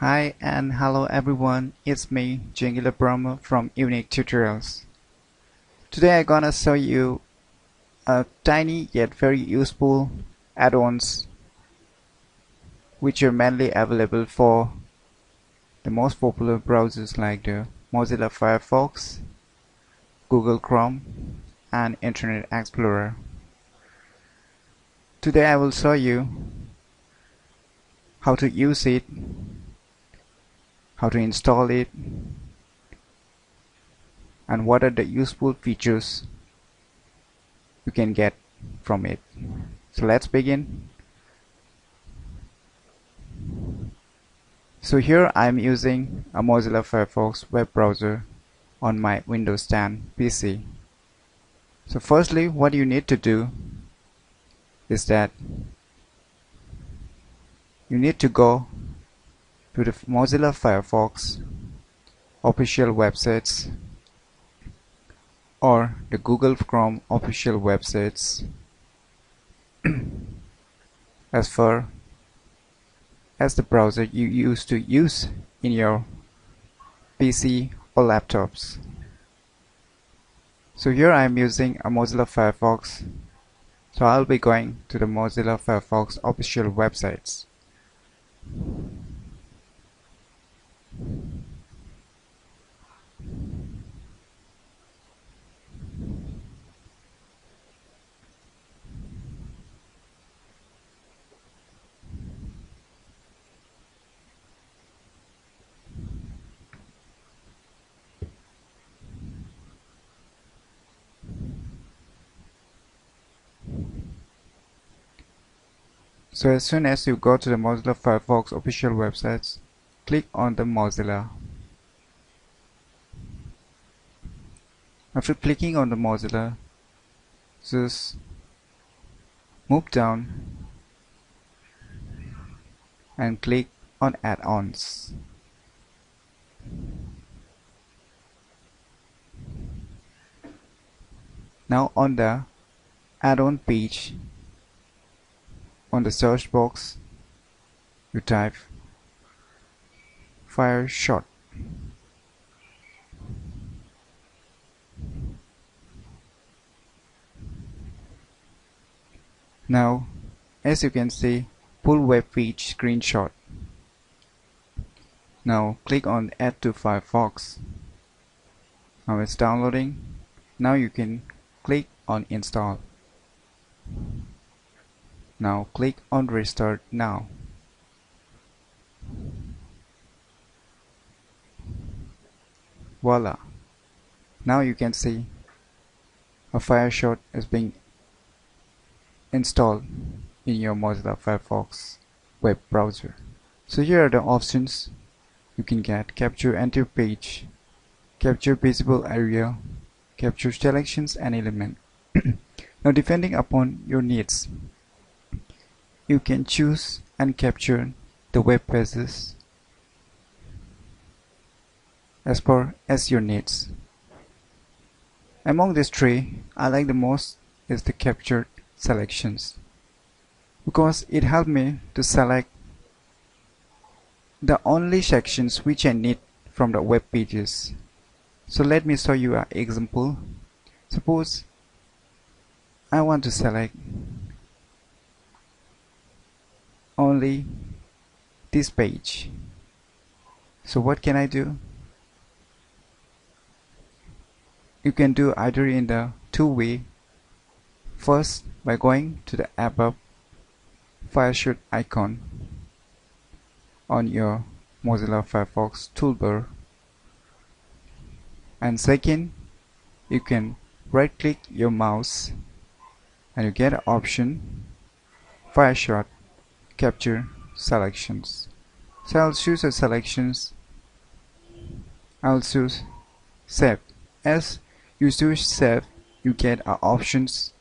Hi and hello everyone, it's me, Jangila Brahma from Unique Tutorials. Today I'm gonna show you a tiny yet very useful add-ons which are mainly available for the most popular browsers like the Mozilla Firefox, Google Chrome and Internet Explorer. Today I will show you how to use it how to install it and what are the useful features you can get from it. So let's begin. So here I'm using a Mozilla Firefox web browser on my Windows 10 PC so firstly what you need to do is that you need to go to the Mozilla Firefox official websites or the Google Chrome official websites as far as the browser you used to use in your PC or laptops. So here I am using a Mozilla Firefox so I'll be going to the Mozilla Firefox official websites. So as soon as you go to the Mozilla Firefox official websites, click on the Mozilla. After clicking on the Mozilla, just move down and click on add-ons. Now on the add-on page, on the search box, you type Fireshot. Now, as you can see, pull web page screenshot. Now click on add to Firefox. Now it's downloading. Now you can click on install. Now click on restart now. Voila! Now you can see a Fireshot is being installed in your Mozilla Firefox web browser. So here are the options you can get capture entire page, capture visible area, capture selections and element. now depending upon your needs, you can choose and capture the web pages as per as your needs. Among these three, I like the most is the captured selections because it helped me to select the only sections which I need from the web pages. So let me show you an example. Suppose I want to select only this page. So what can I do? You can do either in the two way. First by going to the above Fireshot icon on your Mozilla Firefox toolbar and second you can right click your mouse and you get an option Fireshot capture selections. So I'll choose the selections. I'll choose save. As you choose save you get our options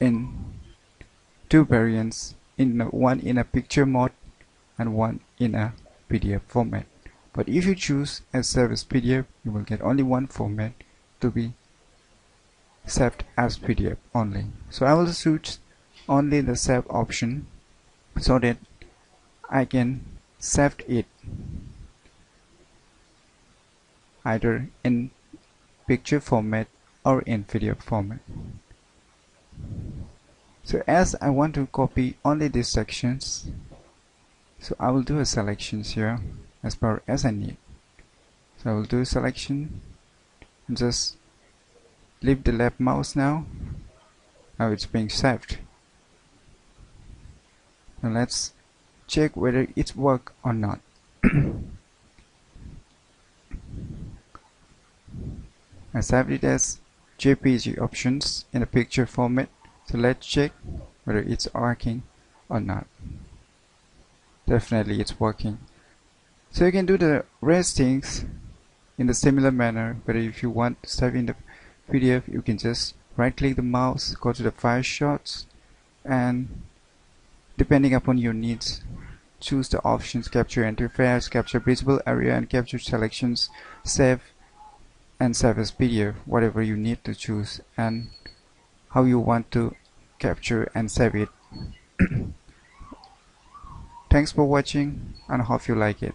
in two variants in one in a picture mode and one in a PDF format. But if you choose save as PDF you will get only one format to be saved as PDF only. So I will choose only the save option so that I can save it either in picture format or in video format. So as I want to copy only these sections, so I will do a selections here as per as I need. So I will do a selection and just leave the left mouse now. Now it's being saved. Now let's check whether it's work or not. I saved it as JPG options in a picture format so let's check whether it's working or not definitely it's working so you can do the rest things in the similar manner but if you want to save in the PDF you can just right click the mouse go to the Fireshots and depending upon your needs. Choose the options capture interface capture visible area and capture selections save and save as PDF whatever you need to choose and how you want to capture and save it. Thanks for watching and hope you like it